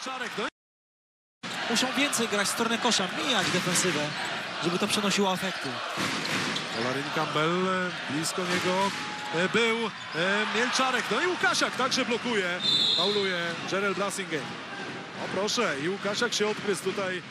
Mielczarek, no Muszą więcej grać w stronę kosza, mijać defensywę, żeby to przynosiło efekty. Olarin Campbell, e, blisko niego e, był e, Mielczarek, no i Łukasiak także blokuje, fauluje Gerald Blassingen. O proszę, i Łukasiak się odgryzł tutaj